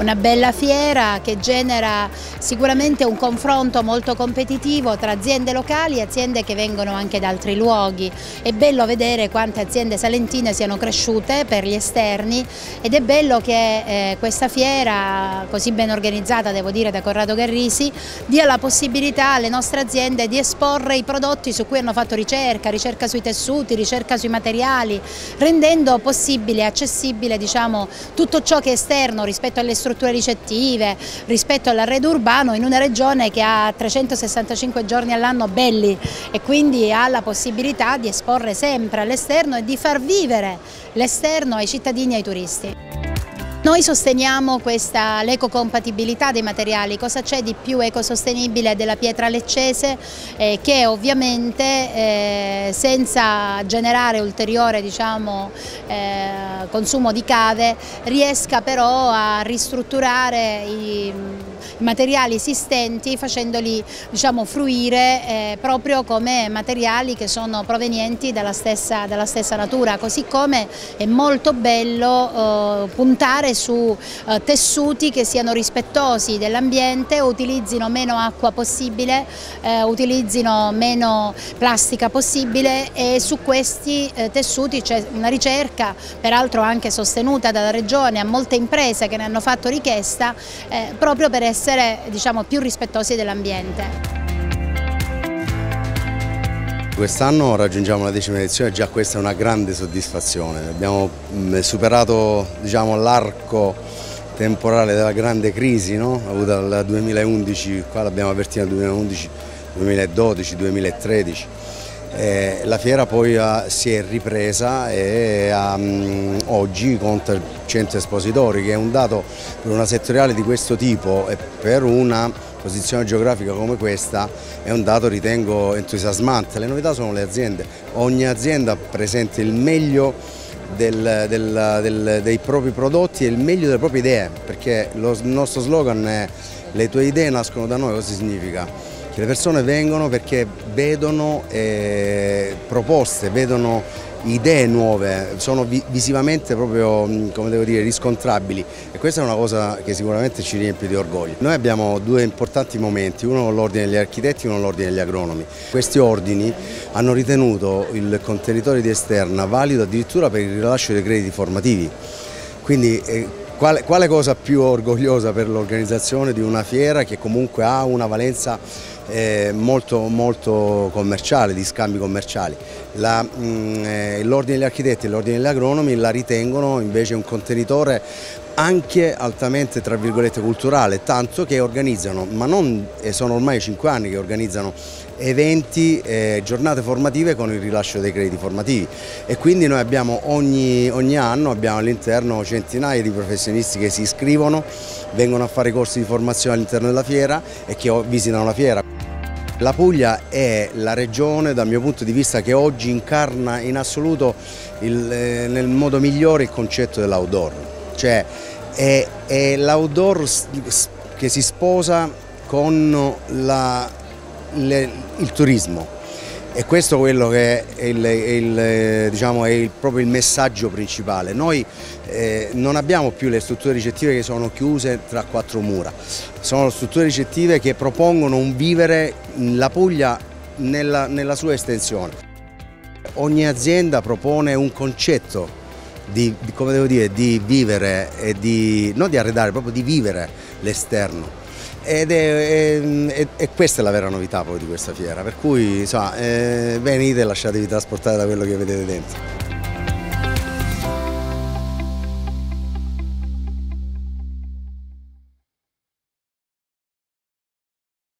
una bella fiera che genera sicuramente un confronto molto competitivo tra aziende locali e aziende che vengono anche da altri luoghi. È bello vedere quante aziende salentine siano cresciute per gli esterni ed è bello che eh, questa fiera così ben organizzata, devo dire, da Corrado Garrisi, dia la possibilità alle nostre aziende di esporre i prodotti su cui hanno fatto ricerca, ricerca sui tessuti, ricerca sui materiali, rendendo possibile e accessibile diciamo, tutto ciò che è esterno rispetto alle strutture ricettive, rispetto all'arredo urbano in una regione che ha 365 giorni all'anno belli e quindi ha la possibilità di esporre sempre all'esterno e di far vivere l'esterno ai cittadini e ai turisti. Noi sosteniamo l'ecocompatibilità dei materiali, cosa c'è di più ecosostenibile della pietra leccese? Eh, che ovviamente eh, senza generare ulteriore diciamo, eh, consumo di cave riesca però a ristrutturare i, materiali esistenti facendoli diciamo, fruire eh, proprio come materiali che sono provenienti dalla stessa, dalla stessa natura, così come è molto bello eh, puntare su eh, tessuti che siano rispettosi dell'ambiente, utilizzino meno acqua possibile, eh, utilizzino meno plastica possibile e su questi eh, tessuti c'è una ricerca, peraltro anche sostenuta dalla Regione a molte imprese che ne hanno fatto richiesta, eh, proprio per essere diciamo, più rispettosi dell'ambiente. Quest'anno raggiungiamo la decima edizione e già questa è una grande soddisfazione. Abbiamo mm, superato diciamo, l'arco temporale della grande crisi no? avuta dal 2011, qua l'abbiamo avvertita nel 2011, 2012, 2013. Eh, la fiera poi ha, si è ripresa e um, oggi conta 100 espositori che è un dato per una settoriale di questo tipo e per una posizione geografica come questa è un dato ritengo entusiasmante. Le novità sono le aziende, ogni azienda presenta il meglio del, del, del, dei propri prodotti e il meglio delle proprie idee, perché lo, il nostro slogan è le tue idee nascono da noi, cosa significa? Le persone vengono perché vedono eh, proposte, vedono idee nuove, sono visivamente proprio come devo dire, riscontrabili e questa è una cosa che sicuramente ci riempie di orgoglio. Noi abbiamo due importanti momenti, uno con l'ordine degli architetti e uno con l'ordine degli agronomi. Questi ordini hanno ritenuto il contenitore di esterna valido addirittura per il rilascio dei crediti formativi. Quindi eh, quale, quale cosa più orgogliosa per l'organizzazione di una fiera che comunque ha una valenza eh, molto, molto commerciale, di scambi commerciali. Mm, eh, l'Ordine degli architetti e l'Ordine degli agronomi la ritengono invece un contenitore anche altamente tra virgolette culturale, tanto che organizzano, ma non, sono ormai cinque anni che organizzano eventi, eh, giornate formative con il rilascio dei crediti formativi e quindi noi abbiamo ogni, ogni anno all'interno centinaia di professionisti che si iscrivono, vengono a fare corsi di formazione all'interno della fiera e che visitano la fiera. La Puglia è la regione dal mio punto di vista che oggi incarna in assoluto il, eh, nel modo migliore il concetto dell'outdoor, cioè è, è l'outdoor che si sposa con la, le, il turismo e questo è quello che è, il, il, diciamo, è il, proprio il messaggio principale. Noi eh, non abbiamo più le strutture ricettive che sono chiuse tra quattro mura, sono strutture ricettive che propongono un vivere la Puglia nella, nella sua estensione. Ogni azienda propone un concetto di, di, dire, di vivere e di, non di arredare, proprio di vivere l'esterno ed è, è, è, questa è la vera novità poi di questa fiera, per cui insomma, eh, venite e lasciatevi trasportare da quello che vedete dentro.